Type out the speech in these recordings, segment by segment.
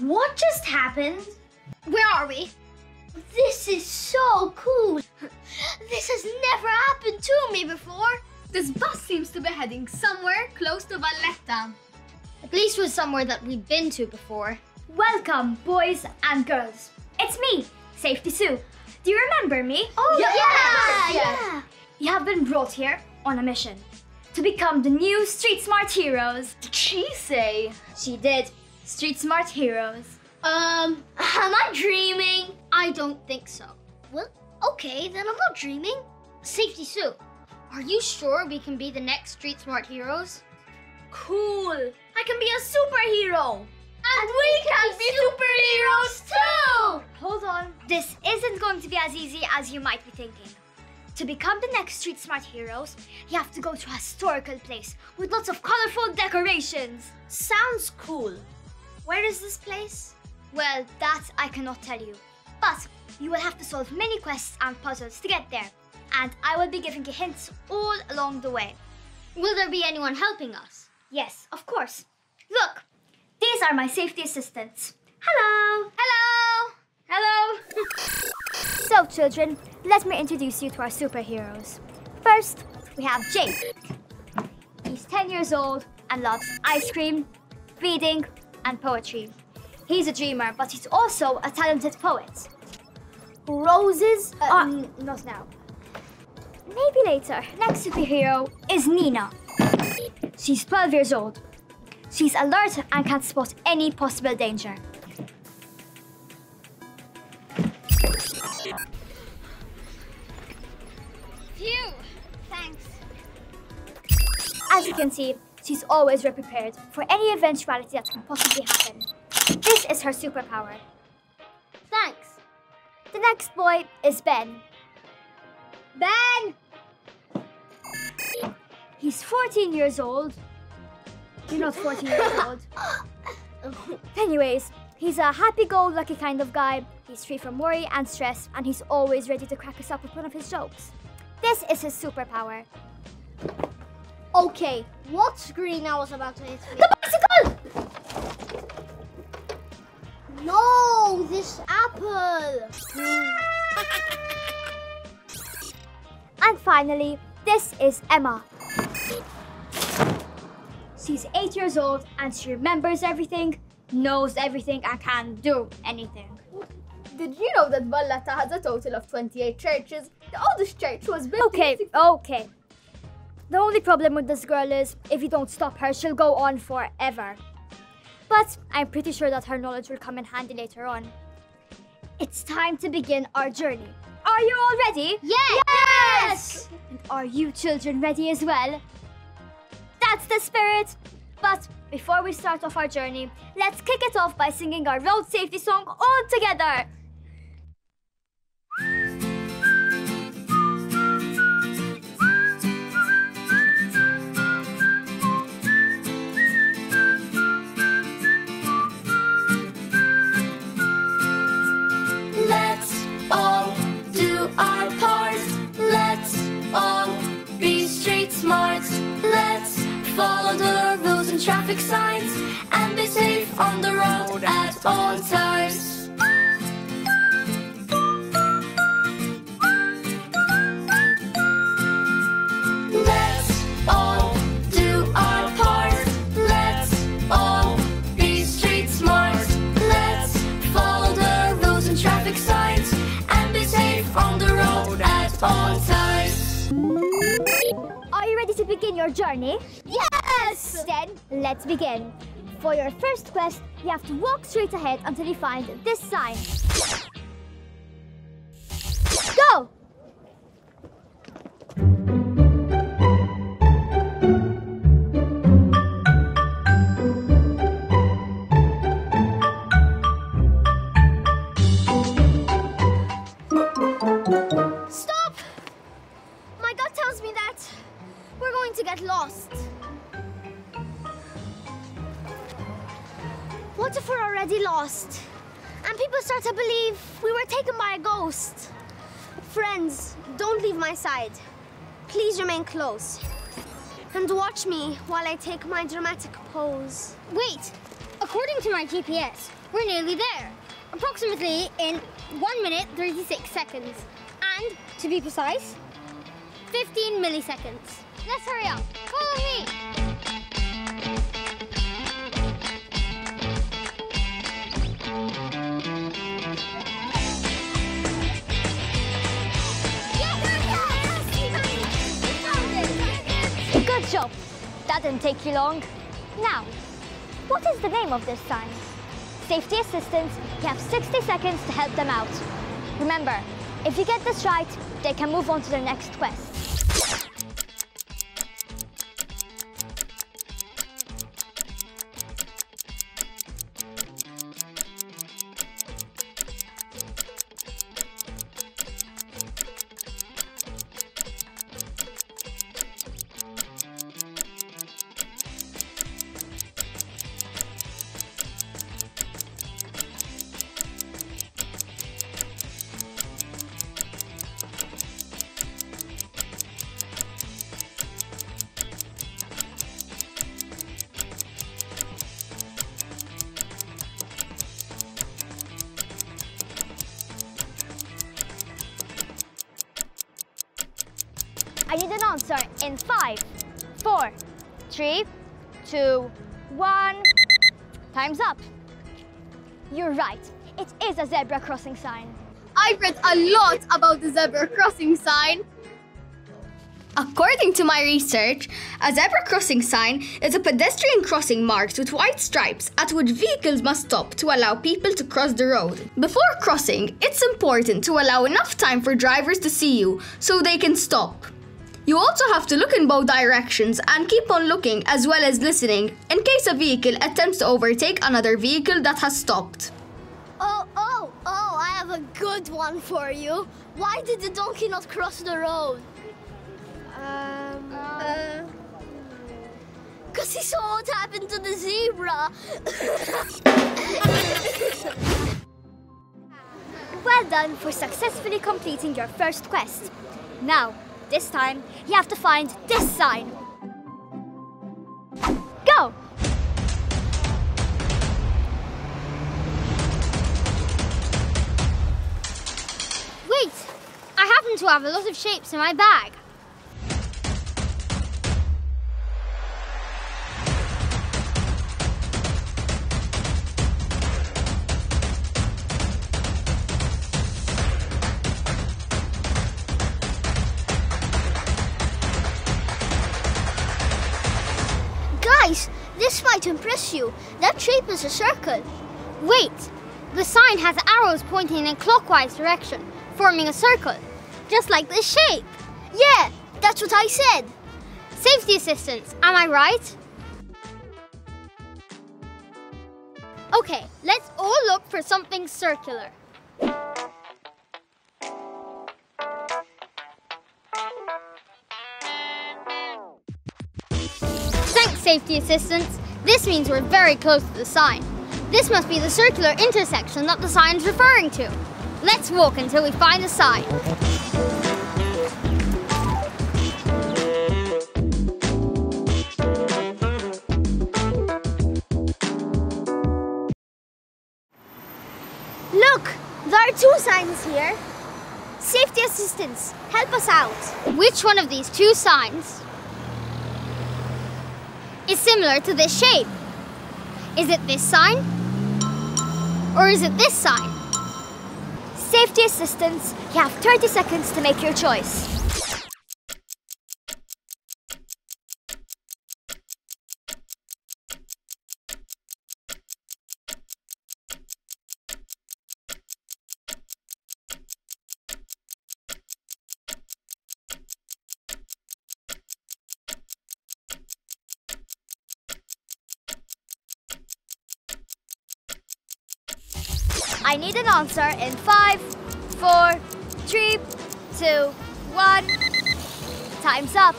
What just happened? Where are we? This is so cool. This has never happened to me before. This bus seems to be heading somewhere close to Valletta. At least with somewhere that we've been to before. Welcome, boys and girls. It's me, Safety Sue. Do you remember me? Oh, yeah! yeah. You have been brought here on a mission to become the new Street Smart Heroes. Did she say? She did. Street Smart Heroes. Um, am I dreaming? I don't think so. Well, okay, then I'm not dreaming. Safety Sue, are you sure we can be the next Street Smart Heroes? Cool. I can be a superhero. And we can be superheroes too! Hold on. This isn't going to be as easy as you might be thinking. To become the next Street Smart Heroes, you have to go to a historical place with lots of colorful decorations. Sounds cool. Where is this place? Well, that I cannot tell you. But you will have to solve many quests and puzzles to get there. And I will be giving you hints all along the way. Will there be anyone helping us? Yes, of course. Look, these are my safety assistants. Hello. Hello! Hello. so, children, let me introduce you to our superheroes. First, we have Jake. He's 10 years old and loves ice cream, reading, and poetry. He's a dreamer, but he's also a talented poet. Roses? Uh, n- not now. Maybe later. Next superhero is Nina. She's 12 years old. She's alert and can spot any possible danger. Phew! Thanks. As you can see, she's always prepared for any eventuality that can possibly happen. This is her superpower. Thanks. The next boy is Ben. Ben! He's 14 years old. You're not 14 years old. Anyways, he's a happy go lucky kind of guy. He's free from worry and stress, and he's always ready to crack us up with one of his jokes. This is his superpower. Okay, what screen I was about to hit me? The bicycle! No, this apple! And finally, this is Emma. She's eight years old and she remembers everything, knows everything, and can do anything. Did you know that Valletta has a total of 28 churches? The oldest church was built. Okay, okay. The only problem with this girl is if you don't stop her, she'll go on forever. But I'm pretty sure that her knowledge will come in handy later on. It's time to begin our journey. Are you all ready? Yes! Yes! And are you children ready as well? That's the spirit! But before we start off our journey, let's kick it off by singing our road safety song all together. Times. Are you ready to begin your journey? Yes! Then let's begin. For your first quest, you have to walk straight ahead until you find this sign. Go! Lost? and people start to believe we were taken by a ghost. Friends, don't leave my side. Please remain close. And watch me while I take my dramatic pose. Wait, according to my GPS, we're nearly there. Approximately in 1 minute 36 seconds. And, to be precise, 15 milliseconds. Let's hurry up. Follow me. That didn't take you long. Now, what is the name of this sign? Safety assistants, you have 60 seconds to help them out. Remember, if you get this right, they can move on to their next quest. In five, four, three, two, one. Time's up. You're right. It is a zebra crossing sign. I've read a lot about the zebra crossing sign. According to my research, a zebra crossing sign is a pedestrian crossing marked with white stripes at which vehicles must stop to allow people to cross the road. Before crossing, it's important to allow enough time for drivers to see you so they can stop. You also have to look in both directions and keep on looking as well as listening in case a vehicle attempts to overtake another vehicle that has stopped. Oh, oh, oh, I have a good one for you. Why did the donkey not cross the road? Um, Uh, Because he saw what happened to the zebra. well done for successfully completing your first quest. Now, this time, you have to find this sign. Go! Wait, I happen to have a lot of shapes in my bag. Might impress you. That shape is a circle. Wait, the sign has arrows pointing in a clockwise direction, forming a circle, just like this shape. Yeah, that's what I said. Safety assistants, am I right? Okay, let's all look for something circular. Thanks, safety assistants. This means we're very close to the sign. This must be the circular intersection that the sign's referring to. Let's walk until we find the sign. Look, there are two signs here. Safety assistants, help us out. Which one of these two signs is similar to this shape? Is it this sign? Or is it this sign? Safety assistants, you have 30 seconds to make your choice. I need an answer in five, four, three, two, one. Time's up.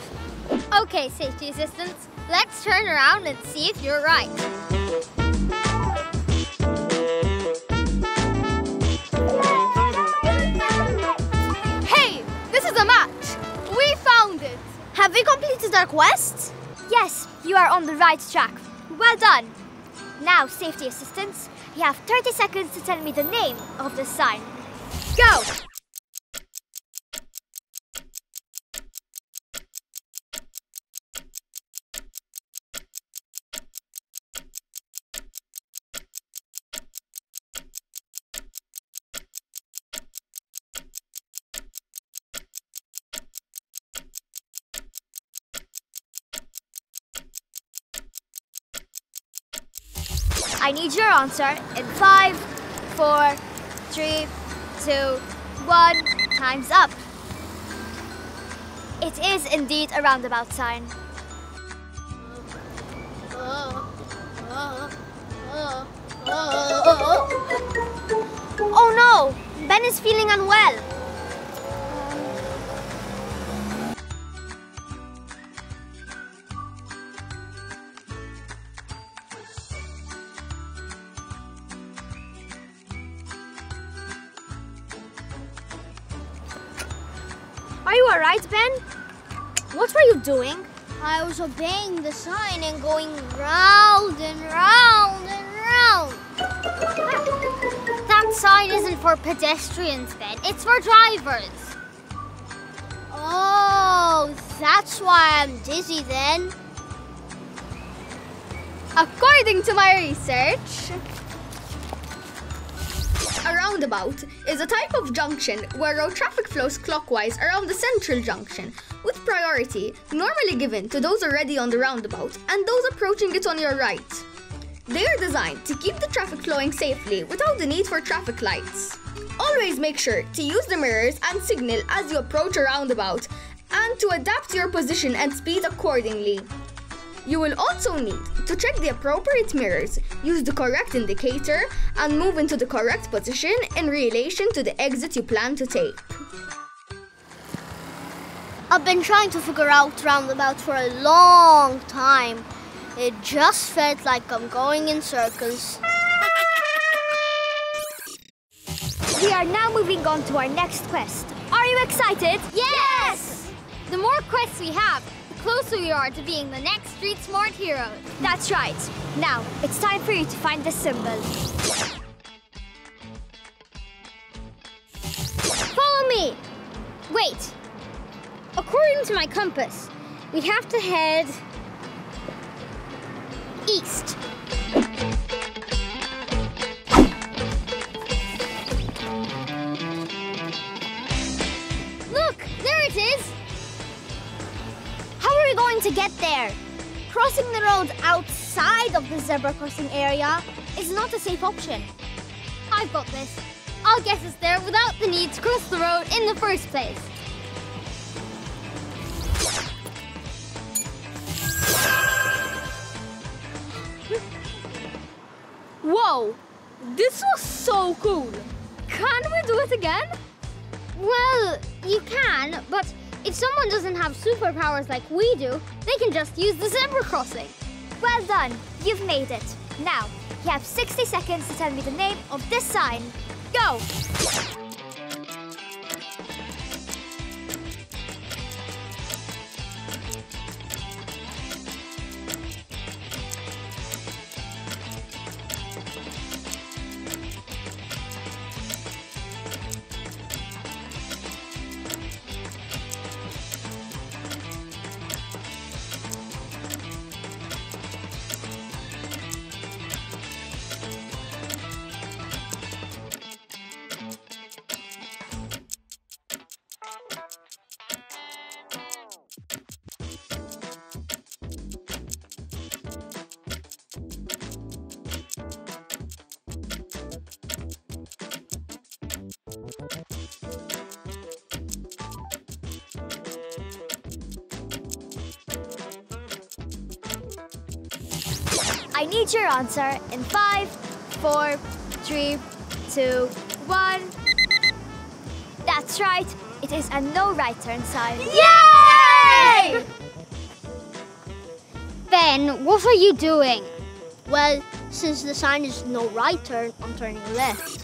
Okay, safety assistants, let's turn around and see if you're right. Hey, this is a match. We found it. Have we completed our quest? Yes, you are on the right track. Well done. Now, safety assistants, you have 30 seconds to tell me the name of the sign. Go! I need your answer in five, four, three, two, one. Time's up. It is indeed a roundabout sign. Oh no! Ben is feeling unwell. Are you alright, Ben? What were you doing? I was obeying the sign and going round and round and round. That sign isn't for pedestrians, Ben. It's for drivers. Oh, that's why I'm dizzy then. According to my research, roundabout is a type of junction where road traffic flows clockwise around the central junction, with priority normally given to those already on the roundabout and those approaching it on your right. They are designed to keep the traffic flowing safely without the need for traffic lights. Always make sure to use the mirrors and signal as you approach a roundabout and to adapt your position and speed accordingly. You will also need to check the appropriate mirrors, use the correct indicator, and move into the correct position in relation to the exit you plan to take. I've been trying to figure out roundabouts for a long time. It just felt like I'm going in circles. We are now moving on to our next quest. Are you excited? Yes! The more quests we have, the closer we are to being the next Street Smart hero. That's right. Now, it's time for you to find the symbol. Follow me! Wait. According to my compass, we have to head east. Get there? Crossing the road outside of the zebra crossing area is not a safe option. I've got this. I'll get us there without the need to cross the road in the first place. Whoa! This was so cool! Can we do it again? Well, you can, but if someone doesn't have superpowers like we do, they can just use the zebra crossing. Well done. You've made it. Now, you have 60 seconds to tell me the name of this sign. Go! I need your answer in five, four, three, two, one. That's right. It is a no right turn sign. Yay! Ben, what are you doing? Well, since the sign is no right turn, I'm turning left.